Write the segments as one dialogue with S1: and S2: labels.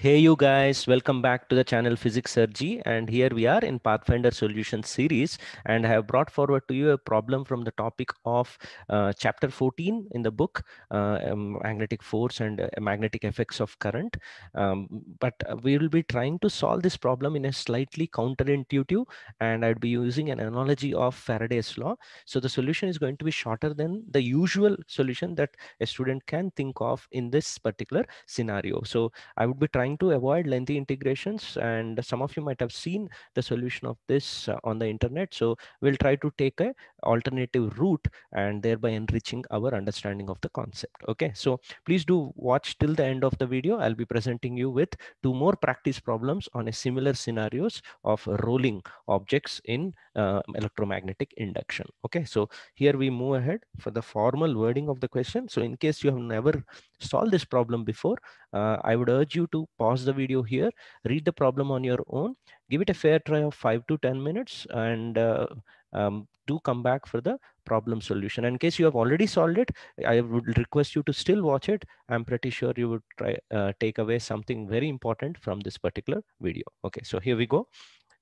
S1: Hey you guys, welcome back to the channel Physics Sir JEE and here we are in Pathfinder Solution series and I have brought forward to you a problem from the topic of uh, chapter 14 in the book uh, um, magnetic force and uh, magnetic effects of current. Um, but we will be trying to solve this problem in a slightly counterintuitive and I'd be using an analogy of Faraday's law. So the solution is going to be shorter than the usual solution that a student can think of in this particular scenario. So I would be trying trying to avoid lengthy integrations and some of you might have seen the solution of this uh, on the internet. So we'll try to take a alternative route and thereby enriching our understanding of the concept. Okay, so please do watch till the end of the video. I'll be presenting you with two more practice problems on a similar scenarios of rolling objects in uh, electromagnetic induction. Okay, so here we move ahead for the formal wording of the question. So in case you have never solved this problem before, uh, I would urge you to pause the video here, read the problem on your own, give it a fair try of five to 10 minutes and uh, um, do come back for the problem solution. In case you have already solved it, I would request you to still watch it. I'm pretty sure you would try uh, take away something very important from this particular video. Okay, so here we go.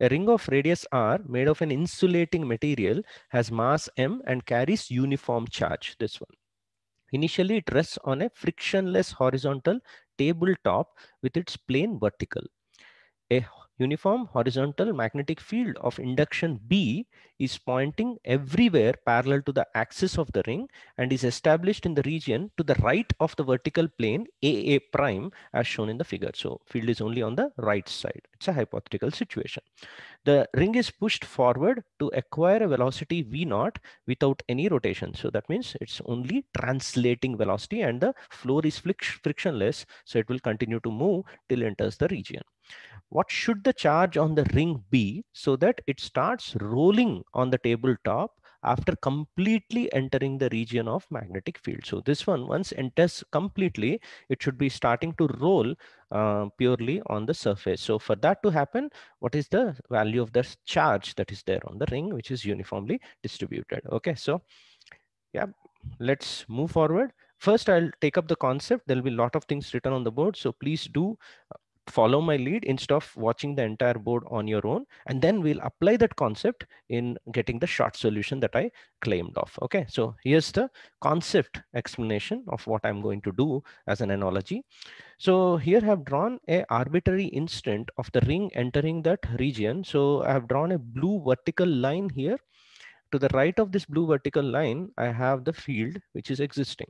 S1: A ring of radius r made of an insulating material has mass m and carries uniform charge, this one. Initially, it rests on a frictionless horizontal tabletop with its plane vertical. A uniform horizontal magnetic field of induction B is pointing everywhere parallel to the axis of the ring and is established in the region to the right of the vertical plane AA prime as shown in the figure. So field is only on the right side. It's a hypothetical situation. The ring is pushed forward to acquire a velocity V naught without any rotation. So that means it's only translating velocity and the floor is frictionless. So it will continue to move till it enters the region what should the charge on the ring be so that it starts rolling on the tabletop after completely entering the region of magnetic field. So this one, once enters completely, it should be starting to roll uh, purely on the surface. So for that to happen, what is the value of the charge that is there on the ring, which is uniformly distributed. Okay, so yeah, let's move forward. First, I'll take up the concept. There'll be a lot of things written on the board. So please do follow my lead instead of watching the entire board on your own. And then we'll apply that concept in getting the short solution that I claimed of. Okay, so here's the concept explanation of what I'm going to do as an analogy. So here I have drawn a arbitrary instant of the ring entering that region. So I have drawn a blue vertical line here. To the right of this blue vertical line, I have the field which is existing.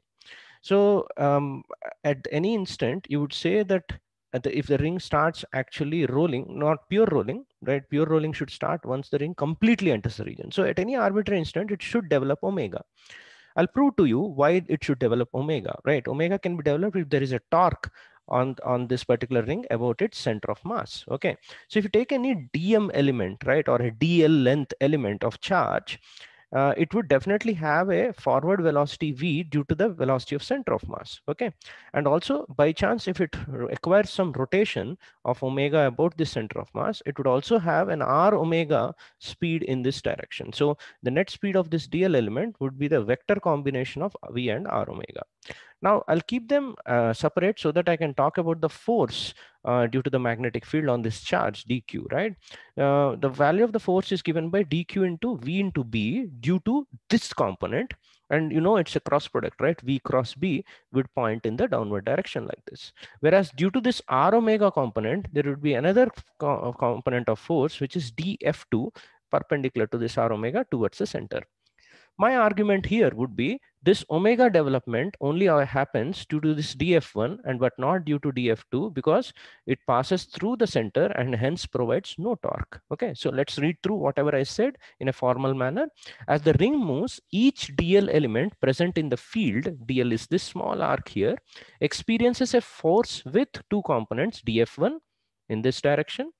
S1: So um, at any instant, you would say that the, if the ring starts actually rolling, not pure rolling, right? Pure rolling should start once the ring completely enters the region. So at any arbitrary instant, it should develop omega. I'll prove to you why it should develop omega, right? Omega can be developed if there is a torque on, on this particular ring about its center of mass, okay? So if you take any dm element, right, or a dl length element of charge, uh, it would definitely have a forward velocity v due to the velocity of center of mass okay? And also by chance if it acquires some rotation of omega about the center of mass it would also have an r omega speed in this direction. So the net speed of this dl element would be the vector combination of v and r omega now I'll keep them uh, separate so that I can talk about the force uh, due to the magnetic field on this charge dq, right? Uh, the value of the force is given by dq into v into b due to this component. And you know, it's a cross product, right? V cross B would point in the downward direction like this. Whereas due to this R omega component, there would be another co component of force, which is dF2 perpendicular to this R omega towards the center. My argument here would be this omega development only uh, happens due to this df1 and but not due to df2 because it passes through the center and hence provides no torque. Okay, so let's read through whatever I said in a formal manner. As the ring moves, each dl element present in the field, dl is this small arc here, experiences a force with two components, df1 in this direction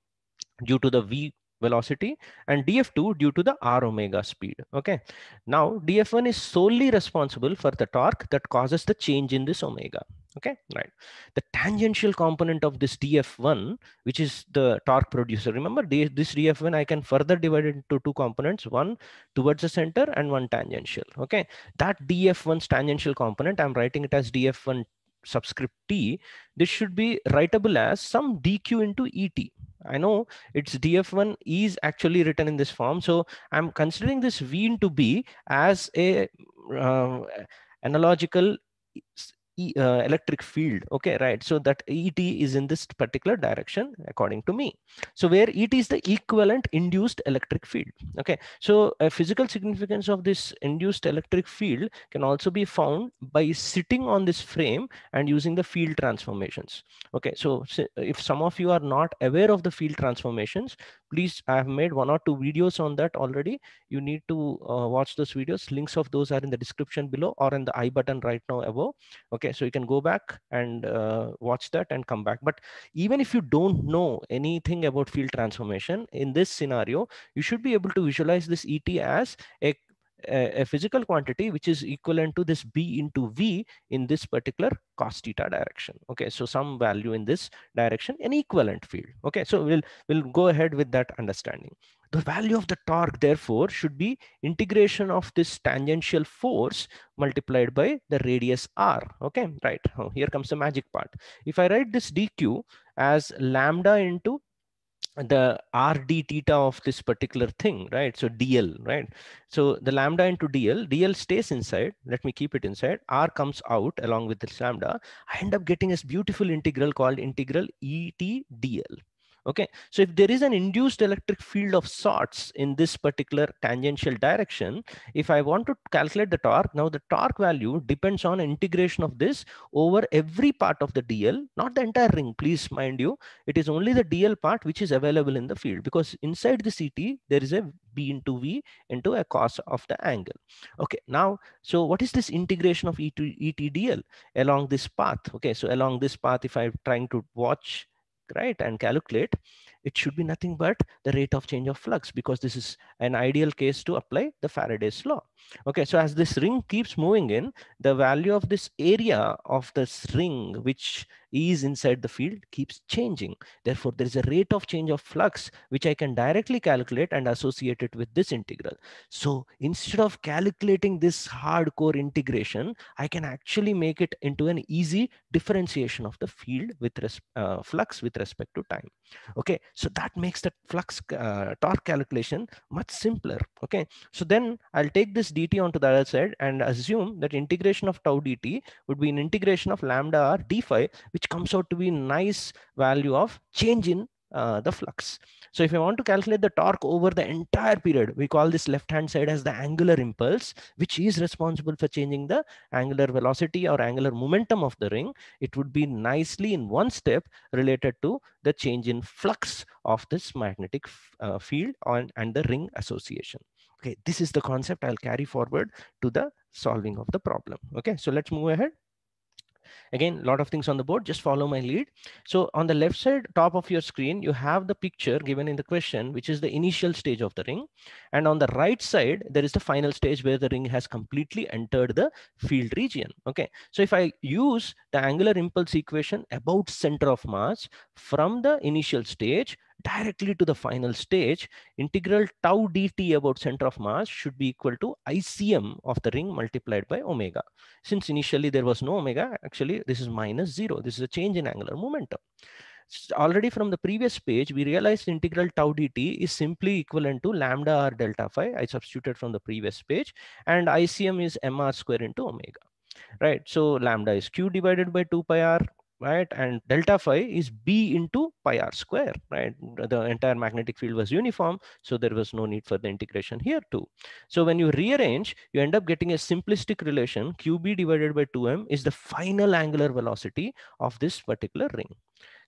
S1: due to the v velocity and df2 due to the r omega speed okay? Now df1 is solely responsible for the torque that causes the change in this omega okay? Right. The tangential component of this df1 which is the torque producer remember this df1 i can further divide it into two components one towards the center and one tangential okay? That df1's tangential component i'm writing it as df1 subscript t, this should be writable as some dq into et. I know its df1 is actually written in this form. So I'm considering this v into b as a uh, analogical uh, electric field okay right? So that et is in this particular direction according to me. So where et is the equivalent induced electric field okay? So a physical significance of this induced electric field can also be found by sitting on this frame and using the field transformations okay? So if some of you are not aware of the field transformations please i have made one or two videos on that already. You need to uh, watch those videos. Links of those are in the description below or in the i button right now above okay so you can go back and uh, watch that and come back. But even if you don't know anything about field transformation in this scenario you should be able to visualize this et as a a, physical quantity which is equivalent to this b into v in this particular cos theta direction. Okay so some value in this direction an equivalent field. Okay so we'll we'll go ahead with that understanding the value of the torque therefore should be integration of this tangential force multiplied by the radius r okay right oh, here comes the magic part if i write this dq as lambda into the rd theta of this particular thing, right? So dl, right? So the lambda into dl, dl stays inside. Let me keep it inside. r comes out along with this lambda. I end up getting this beautiful integral called integral et dl. Okay, so if there is an induced electric field of sorts in this particular tangential direction, if I want to calculate the torque, now the torque value depends on integration of this over every part of the DL, not the entire ring, please mind you. It is only the DL part which is available in the field because inside the CT, there is a B into V into a cos of the angle. Okay, now, so what is this integration of E to ETDL along this path? Okay, so along this path, if I'm trying to watch right and calculate it should be nothing but the rate of change of flux because this is an ideal case to apply the Faraday's law. Okay, so as this ring keeps moving in, the value of this area of this ring, which is inside the field keeps changing. Therefore, there is a rate of change of flux, which I can directly calculate and associate it with this integral. So instead of calculating this hardcore integration, I can actually make it into an easy differentiation of the field with uh, flux with respect to time. Okay, so that makes the flux uh, torque calculation much simpler. Okay, so then I'll take this dt onto the other side and assume that integration of tau dt would be an integration of lambda r d phi, which comes out to be nice value of change in uh, the flux. So if I want to calculate the torque over the entire period, we call this left-hand side as the angular impulse, which is responsible for changing the angular velocity or angular momentum of the ring. It would be nicely in one step related to the change in flux of this magnetic uh, field on, and the ring association. Okay, this is the concept I'll carry forward to the solving of the problem. Okay, so let's move ahead. Again, a lot of things on the board, just follow my lead. So on the left side, top of your screen, you have the picture given in the question, which is the initial stage of the ring. And on the right side, there is the final stage where the ring has completely entered the field region. Okay, so if I use the angular impulse equation about center of mass from the initial stage, directly to the final stage, integral tau dt about center of mass should be equal to ICM of the ring multiplied by omega. Since initially there was no omega, actually this is minus zero. This is a change in angular momentum. Already from the previous page, we realized integral tau dt is simply equivalent to lambda r delta phi. I substituted from the previous page and ICM is mr square into omega right? So lambda is q divided by 2 pi r right? And delta phi is B into pi r square, right? The entire magnetic field was uniform, so there was no need for the integration here too. So when you rearrange, you end up getting a simplistic relation, QB divided by 2m is the final angular velocity of this particular ring.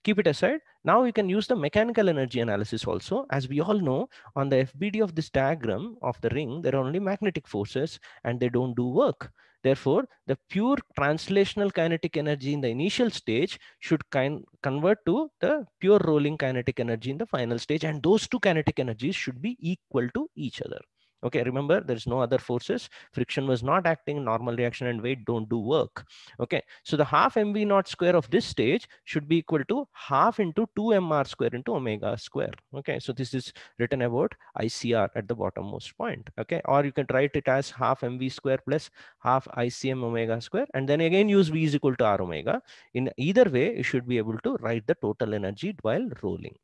S1: Keep it aside. Now you can use the mechanical energy analysis also. As we all know, on the FBD of this diagram of the ring, there are only magnetic forces and they don't do work. Therefore, the pure translational kinetic energy in the initial stage should kind convert to the pure rolling kinetic energy in the final stage. And those two kinetic energies should be equal to each other. Okay, remember there is no other forces. Friction was not acting, normal reaction and weight don't do work. Okay, so the half mv naught square of this stage should be equal to half into 2 mr square into omega square. Okay, so this is written about ICR at the bottommost point. Okay, or you can write it as half mv square plus half ICM omega square and then again use v is equal to r omega. In either way, you should be able to write the total energy while rolling.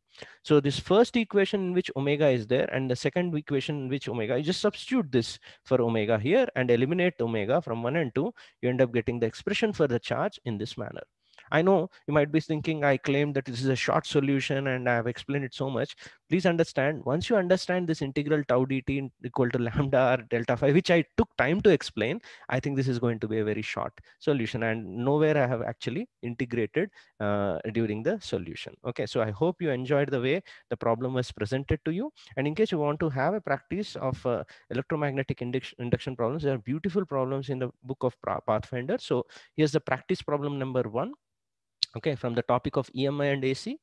S1: So this first equation in which omega is there and the second equation in which omega, you just substitute this for omega here and eliminate omega from 1 and 2, you end up getting the expression for the charge in this manner. I know you might be thinking I claim that this is a short solution and I have explained it so much. Please understand, once you understand this integral tau dt equal to lambda or delta phi, which I took time to explain, I think this is going to be a very short solution and nowhere I have actually integrated uh, during the solution. Okay, so I hope you enjoyed the way the problem was presented to you. And in case you want to have a practice of uh, electromagnetic induction, induction problems, there are beautiful problems in the book of Pathfinder. So here's the practice problem number one okay from the topic of emi and ac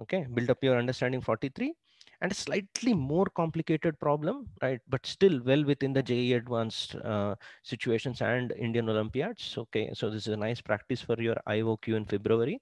S1: okay build up your understanding 43 and a slightly more complicated problem right but still well within the JEE advanced uh, situations and indian olympiads. Okay so this is a nice practice for your IOQ in february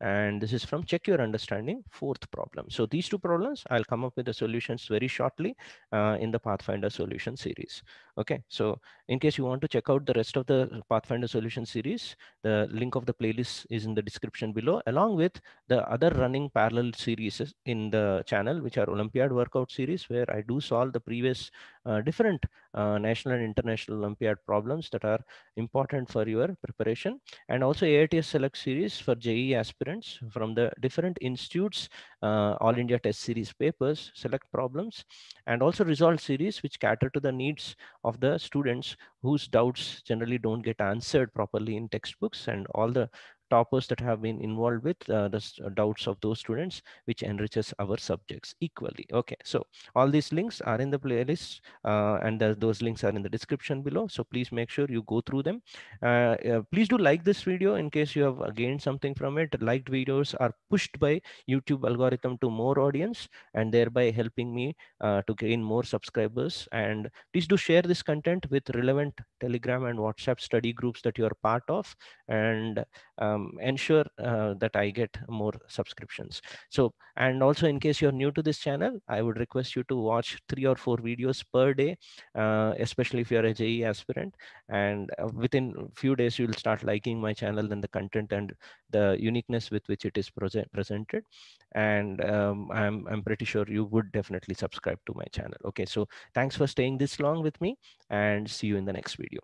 S1: and this is from check your understanding fourth problem. So these two problems i'll come up with the solutions very shortly uh, in the pathfinder solution series. Okay so in case you want to check out the rest of the pathfinder solution series the link of the playlist is in the description below along with the other running parallel series in the channel which are olympiad workout series where i do solve the previous uh, different uh, national and international olympiad problems that are important for your preparation. And also aits select series for JEE aspirants from the different institutes, uh, All India Test Series papers, select problems, and also result series which cater to the needs of the students whose doubts generally don't get answered properly in textbooks and all the toppers that have been involved with uh, the uh, doubts of those students, which enriches our subjects equally. Okay, so all these links are in the playlist uh, and the, those links are in the description below. So please make sure you go through them. Uh, uh, please do like this video in case you have gained something from it. Liked videos are pushed by YouTube algorithm to more audience and thereby helping me uh, to gain more subscribers. And please do share this content with relevant Telegram and WhatsApp study groups that you are part of. And um, ensure uh, that I get more subscriptions. So, and also in case you're new to this channel, I would request you to watch three or four videos per day, uh, especially if you're a JEE aspirant. And uh, within a few days, you'll start liking my channel and the content and the uniqueness with which it is present, presented. And um, I'm, I'm pretty sure you would definitely subscribe to my channel. Okay, so thanks for staying this long with me and see you in the next video.